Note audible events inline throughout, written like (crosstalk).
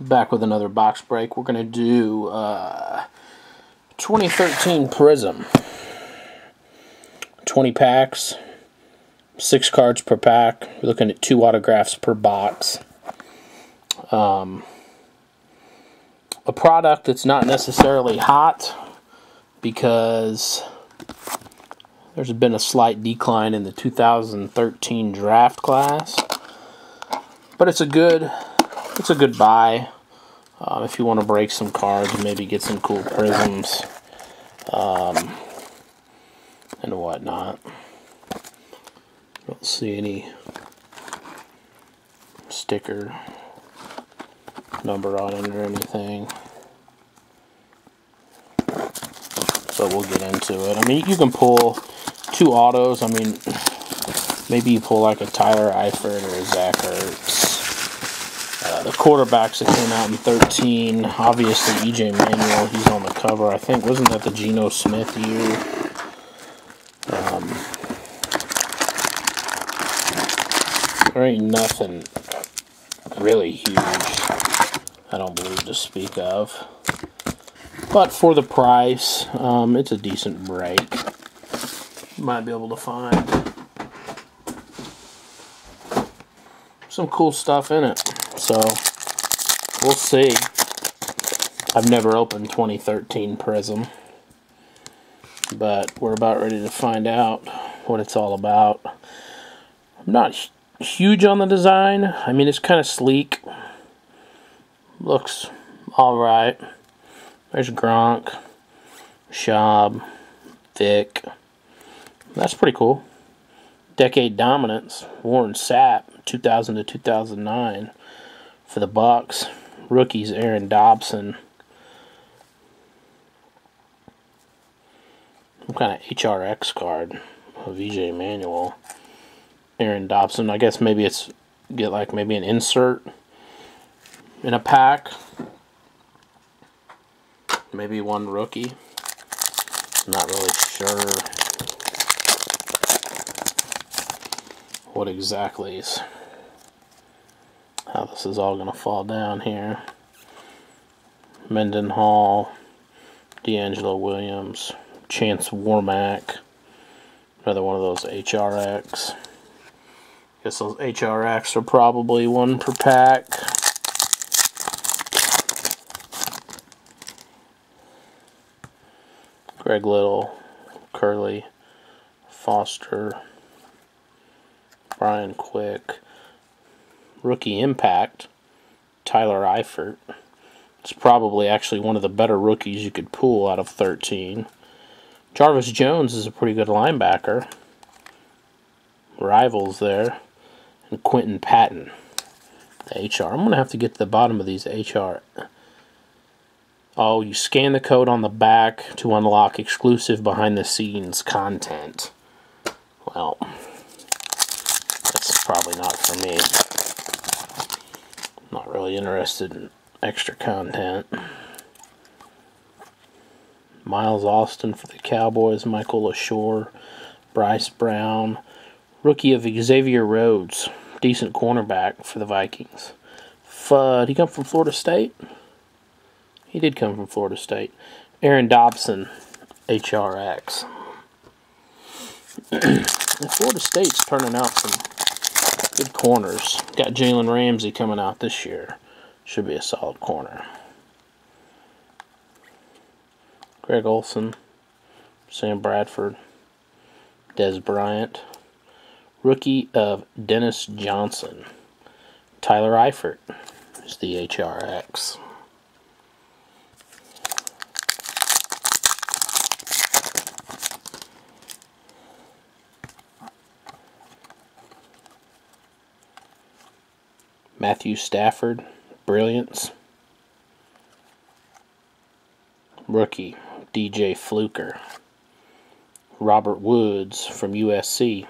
back with another box break. We're going to do uh, 2013 Prizm. 20 packs, 6 cards per pack. We're looking at 2 autographs per box. Um, a product that's not necessarily hot because there's been a slight decline in the 2013 draft class. But it's a good it's a good buy um, if you want to break some cards and maybe get some cool prizms um, and whatnot. Don't see any sticker number on it or anything. So we'll get into it. I mean, you can pull two autos. I mean, maybe you pull like a Tyler Eifert or a Zach Ertz the quarterbacks that came out in 13, obviously EJ Manuel, he's on the cover. I think, wasn't that the Geno Smith year? Um, there ain't nothing really huge, I don't believe, to speak of. But for the price, um, it's a decent break. might be able to find some cool stuff in it. So, we'll see. I've never opened 2013 Prizm. But we're about ready to find out what it's all about. I'm not huge on the design. I mean, it's kind of sleek. Looks alright. There's Gronk, Schaub, Vick. That's pretty cool. Decade Dominance, Warren Sapp, 2000 to 2009 for the Bucs. Rookies Aaron Dobson. Some kind of HRX card of EJ Manuel. Aaron Dobson. I guess maybe it's get like maybe an insert in a pack. Maybe one rookie. not really sure what exactly is how this is all going to fall down here. Mendenhall, DeAngelo Williams, Chance Warmack, another one of those HRX. Guess those HRX are probably one per pack. Greg Little, Curly, Foster, Brian Quick rookie impact, Tyler Eifert. It's probably actually one of the better rookies you could pull out of 13. Jarvis Jones is a pretty good linebacker. Rivals there. And Quinton Patton, the HR. I'm going to have to get to the bottom of these HR. Oh, you scan the code on the back to unlock exclusive behind the scenes content. Well, that's probably not for me. Not really interested in extra content. Miles Austin for the Cowboys, Michael LaShore, Bryce Brown, rookie of Xavier Rhodes, decent cornerback for the Vikings. Fudd, he come from Florida State? He did come from Florida State. Aaron Dobson, HRX. (clears throat) Florida State's turning out some Good corners. Got Jalen Ramsey coming out this year. Should be a solid corner. Greg Olsen, Sam Bradford, Dez Bryant, rookie of Dennis Johnson, Tyler Eifert is the HRX. Matthew Stafford, Brilliance. Rookie, DJ Fluker. Robert Woods from USC.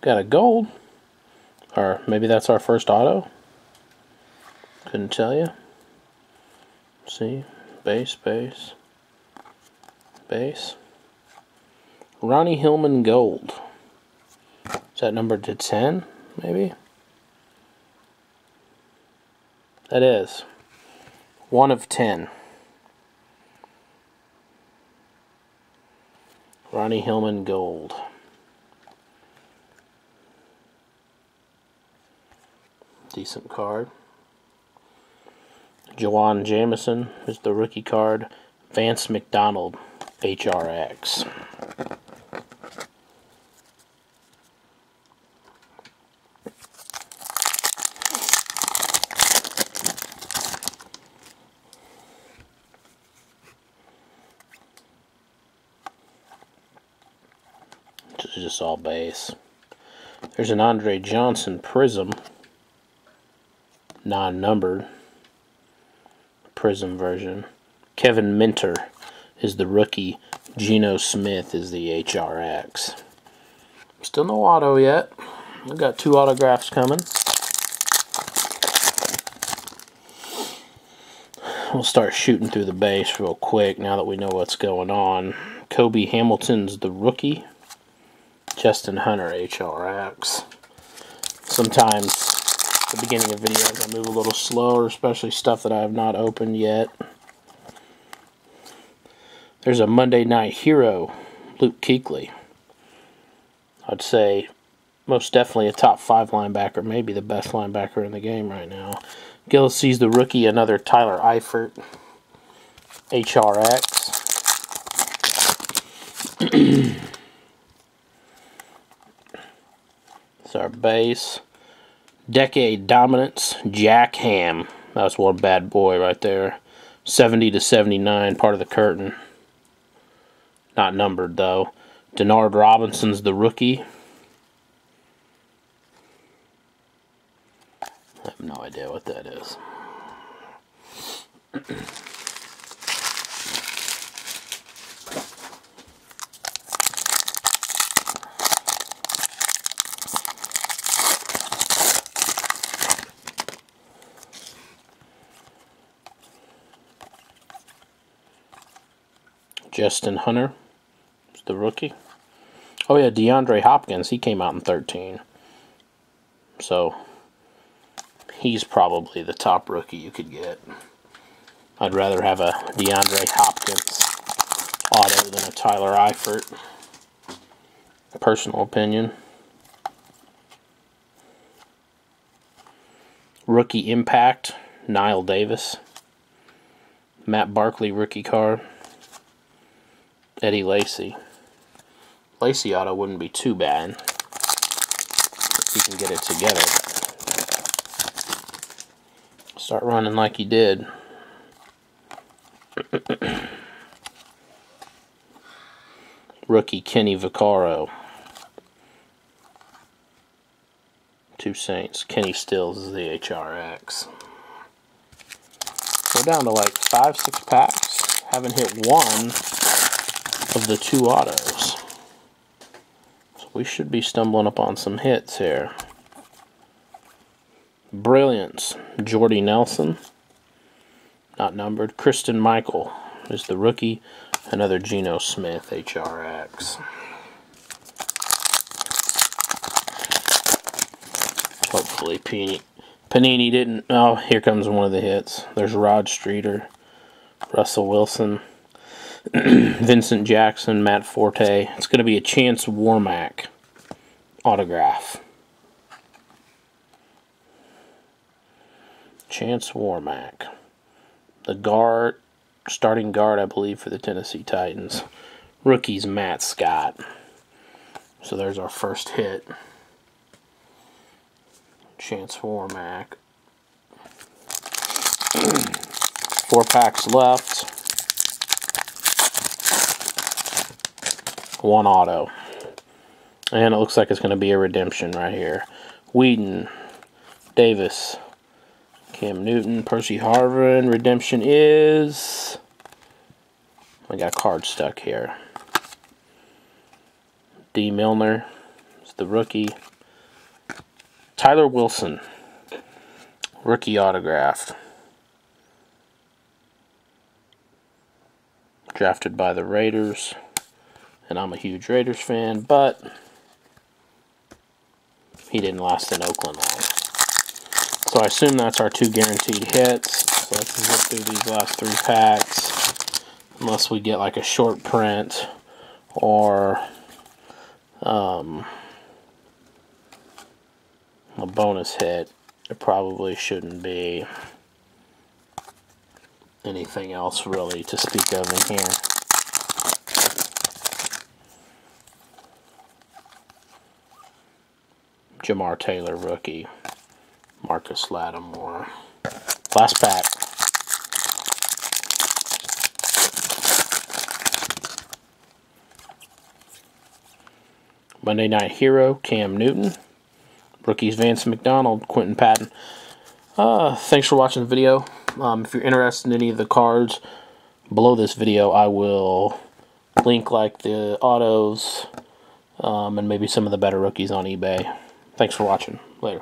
Got a gold. Or maybe that's our first auto. Couldn't tell you. See? Base, base. base. Ronnie Hillman Gold. Is that numbered to 10, maybe? That is. One of 10. Ronnie Hillman Gold. Decent card. Jawan Jamison is the rookie card. Vance McDonald, HRX. Just all base. There's an Andre Johnson Prizm, non-numbered Prizm version. Kevin Minter is the rookie. Geno Smith is the HRX. Still no auto yet. We've got two autographs coming. We'll start shooting through the base real quick now that we know what's going on. Cobi Hamilton's the rookie. Justin Hunter HRX. Sometimes the beginning of videos I move a little slower, especially stuff that I have not opened yet. There's a Monday Night Hero, Luke Kuechly. I'd say most definitely a top five linebacker, maybe the best linebacker in the game right now. Gillislee's the rookie, another Tyler Eifert, HRX. (clears throat) It's our base. Decade Dominance, Jack Ham. That's one bad boy right there. 70 to 79, part of the curtain. Not numbered, though. Denard Robinson's the rookie. I have no idea what that is. (clears throat) Justin Hunter is the rookie. Oh yeah, DeAndre Hopkins, he came out in 13. So he's probably the top rookie you could get. I'd rather have a DeAndre Hopkins auto than a Tyler Eifert. Personal opinion. Rookie Impact, Knile Davis. Matt Barkley rookie card. Eddie Lacy. Lacy auto wouldn't be too bad if you can get it together. Start running like he did. (coughs) Rookie Kenny Vaccaro. Two Saints. Kenny Stills is the HRX. We're down to like five, six packs. Haven't hit one of the two autos. So we should be stumbling upon some hits here. Brilliance, Jordy Nelson. Not numbered. Christine Michael is the rookie. Another Geno Smith HRX. Hopefully Panini, Panini didn't. Oh, here comes one of the hits. There's Rod Streater, Russell Wilson. (clears throat) Vincent Jackson, Matt Forte. It's going to be a Chance Warmack autograph. Chance Warmack. The guard, starting guard, I believe, for the Tennessee Titans. Rookies, Matt Scott. So there's our first hit. Chance Warmack. (clears throat) Four packs left. One auto. And it looks like it's going to be a redemption right here. Whedon, Davis, Cam Newton, Percy Harvin. Redemption is... I got card stuck here. Dee Milner is the rookie. Tyler Wilson, rookie autograph. drafted by the Raiders. And I'm a huge Raiders fan, but he didn't last in Oakland long. So I assume that's our two guaranteed hits. So let's zip through these last three packs. Unless we get like a short print or um, a bonus hit. It probably shouldn't be anything else really to speak of in here. Jamar Taylor rookie. Marcus Lattimore. Last pack. Monday Night Hero, Cam Newton. Rookies Vance McDonald, Quinton Patton. Uh, thanks for watching the video. Um, if you're interested in any of the cards below this video, I will link like the autos um, and maybe some of the better rookies on eBay. Thanks for watching. Later.